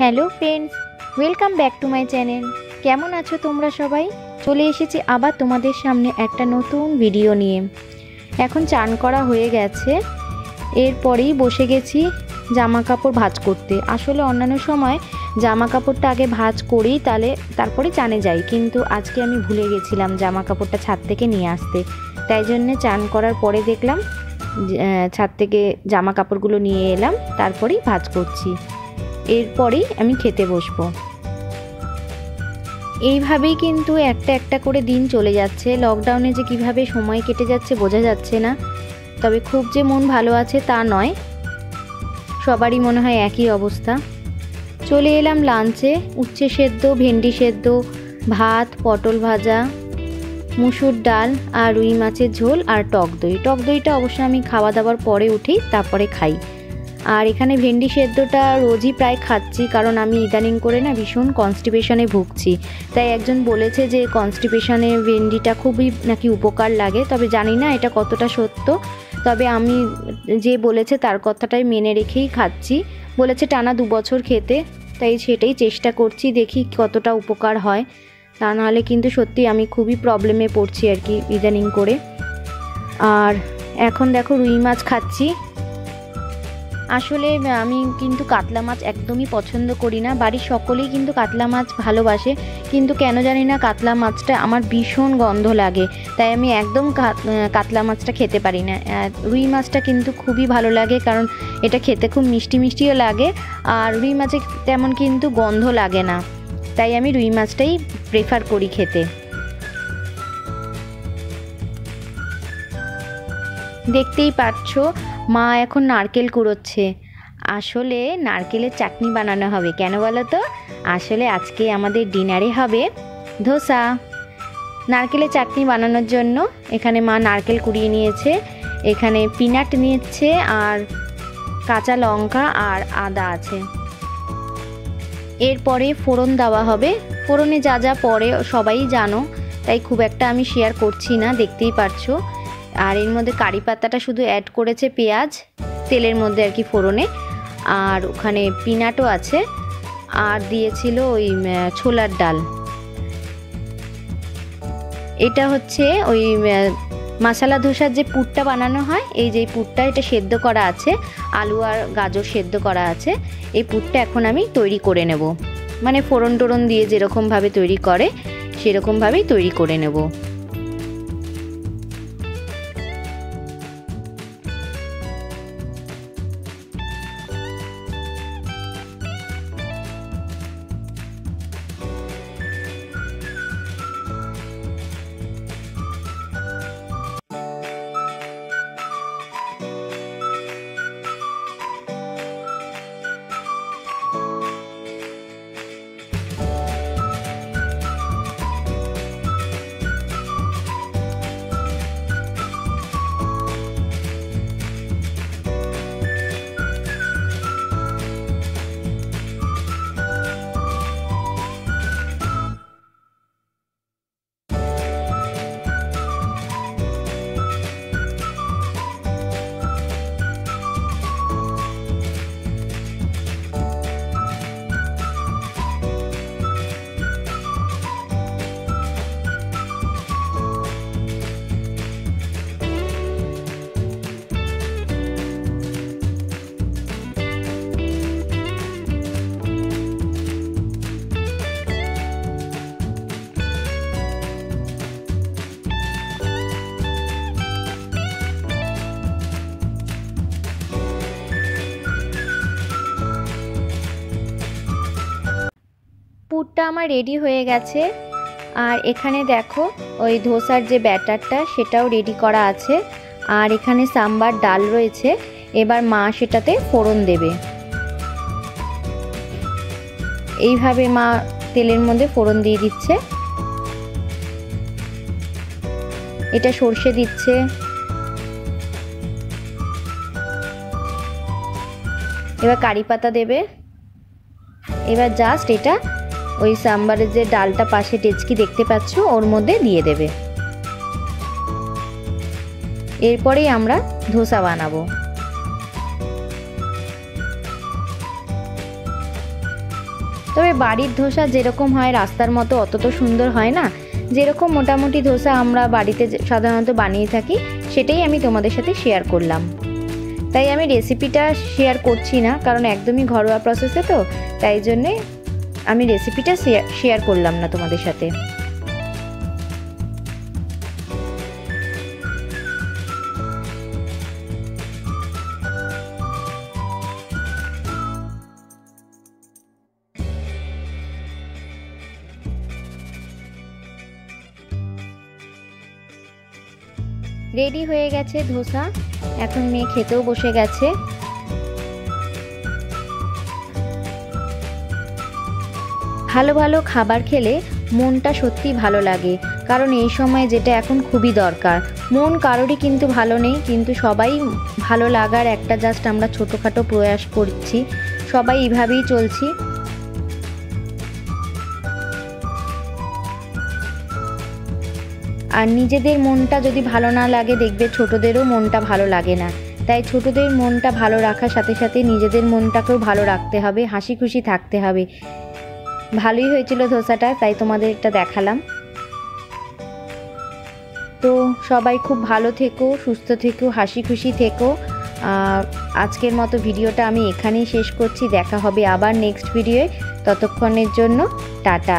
Hello friends, welcome back to my channel. কেমন আছো তোমরা সবাই? চলে এসেছি আবার তোমাদের সামনে একটা নতুন ভিডিও নিয়ে। এখন চান করা হয়ে গেছে। এরপরেই বসে গেছি জামা কাপড় ভাঁজ করতে। আসলে অন্যান্য সময় জামা কাপড়টা আগে ভাঁজ করি তাহলে তারপরে চানে যাই। কিন্তু আজকে আমি ভুলে গেছিলাম জামা কাপড়টা ছাদ থেকে নিয়ে আসতে। তাই জন্যে চান করার পরে দেখলাম ছাদ থেকে জামা কাপড়গুলো নিয়ে এলাম, তারপরেই ভাঁজ করছি। এরপরেই আমি খেতে বসবো। এইভাবেই কিন্তু একটা একটা করে দিন চলে যাচ্ছে। লকডাউনে যে কীভাবে সময় কেটে যাচ্ছে বোঝা যাচ্ছে না। তবে খুব যে মন ভালো আছে তা নয়। সবারই মনে হয় একই অবস্থা। চলে এলাম লাঞ্চে। উচ্ছে সেদ্ধ, ভেন্ডি সেদ্ধ, ভাত, পটল ভাজা, মুসুর ডাল আর রুই মাছের ঝোল আর টক দই। টক দইটা অবশ্য আমি খাওয়া দাওয়ার পরে উঠি, তারপরে খাই। আর এখানে ভেন্ডি সেদ্ধটা রোজই প্রায় খাচ্ছি, কারণ আমি ইদানিং করে না ভীষণ কনস্টিপেশনে ভুগছি। তাই একজন বলেছে যে কনস্টিপেশনে ভেন্ডিটা খুবই নাকি উপকার লাগে, তবে জানি না এটা কতটা সত্য। তবে আমি যে বলেছে তার কথাটাই মেনে রেখেই খাচ্ছি। বলেছে টানা দু বছর খেতে, তাই সেটাই চেষ্টা করছি, দেখি কতটা উপকার হয়। তা নাহলে কিন্তু সত্যি আমি খুবই প্রবলেমে পড়ছি আর কি ইদানিং করে। আর এখন দেখো রুই মাছ খাচ্ছি। আসলে আমি কিন্তু কাতলা মাছ একদমই পছন্দ করি না। বাড়ির সকলেই কিন্তু কাতলা মাছ ভালোবাসে। কিন্তু কেন জানি না কাতলা মাছটা আমার ভীষণ গন্ধ লাগে। তাই আমি একদম কাতলা মাছটা খেতে পারি না। রুই মাছটা কিন্তু খুবই ভালো লাগে কারণ এটা খেতে খুব মিষ্টি মিষ্টিও লাগে। আর রুই মাছে তেমন কিন্তু গন্ধ লাগে না। তাই আমি রুই মাছটাই প্রেফার করি খেতে। দেখতেই পাচ্ছ মা এখন নারকেল কুড়োচ্ছে। আসলে নারকেলের চাটনি বানানো হবে, কেন বলো তো? আসলে আজকে আমাদের ডিনারে হবে ধোসা। নারকেলের চাটনি বানানোর জন্য এখানে মা নারকেল কুড়িয়ে নিয়েছে, এখানে পিনাট নিয়েছে আর কাঁচা লঙ্কা আর আদা আছে। এরপরে ফোড়ন দেওয়া হবে। ফোড়নে যা যা পরে সবাই জানো, তাই খুব একটা আমি শেয়ার করছি না, দেখতেই পারছ। আর এর মধ্যে কারি পাতাটা শুধু অ্যাড করেছে পেঁয়াজ, তেলের মধ্যে আর কি ফোড়নে, আর ওখানে পিনাটও আছে, আর দিয়েছিল ওই ছোলার ডাল। এটা হচ্ছে ওই মশালা ধোসার যে পুরটা বানানো হয়, এই যে পুরটা এটা সেদ্ধ করা আছে, আলু আর গাজর সেদ্ধ করা আছে, এই পুরটা এখন আমি তৈরি করে নেব। মানে ফোড়ন টোড়ন দিয়ে যেরকমভাবে তৈরি করে, সেরকমভাবেই তৈরি করে নেব। পুরটা আমার রেডি হয়ে গেছে। আর এখানে দেখো, ওই ধোসার যে ব্যাটারটা, সেটাও রেডি করা আছে। আর এখানে সাম্বার ডাল রয়েছে। এবার মা সেটাতে ফোড়ন দেবে। এইভাবে মা তেলের মধ্যে ফোড়ন দিয়ে দিচ্ছে। এটা সর্ষে দিচ্ছে। এবার কারি পাতা দেবে। এবার জাস্ট এটা ওই সাম্বারের যে ডালটা পাশে টেচকি দেখতে পাচ্ছ, ওর মধ্যে দিয়ে দেবে। এরপরেই আমরা ধোসা বানাবো। তবে বাড়ির ধোসা যেরকম হয় রাস্তার মতো, অত তো সুন্দর হয় না। যেরকম মোটামুটি ধোসা আমরা বাড়িতে সাধারণত বানিয়ে থাকি, সেটাই আমি তোমাদের সাথে শেয়ার করলাম। তাই আমি রেসিপিটা শেয়ার করছি না, কারণ একদমই ঘরোয়া প্রসেসে তো, তাই জন্যে আমি রেসিপিটা শেয়ার করলাম না তোমাদের সাথে। রেডি হয়ে গেছে ধোসা। এখন মেয়ে খেতেও বসে গেছে। ভালো ভালো খাবার খেলে মনটা সত্যি ভালো লাগে। কারণ এই সময় যেটা এখন খুবই দরকার। মন কারোরই কিন্তু ভালো নেই, কিন্তু সবাই ভালো লাগার একটা জাস্ট আমরা ছোটোখাটো প্রয়াস করছি। সবাই এইভাবেই চলছি। আর নিজেদের মনটা যদি ভালো না লাগে, দেখবে ছোটদেরও মনটা ভালো লাগে না। তাই ছোটদের মনটা ভালো রাখার সাথে সাথে নিজেদের মনটাকেও ভালো রাখতে হবে, হাসি খুশি থাকতে হবে। ভালোই হয়েছিল ধোসাটা, তাই তোমাদের একটা দেখালাম। তো সবাই খুব ভালো থেকো, সুস্থ থেকো হাসি খুশি থেকো আজকের মতো ভিডিওটা আমি এখানেই শেষ করছি। দেখা হবে আবার নেক্সট ভিডিওয়ে ততক্ষণের জন্য টাটা।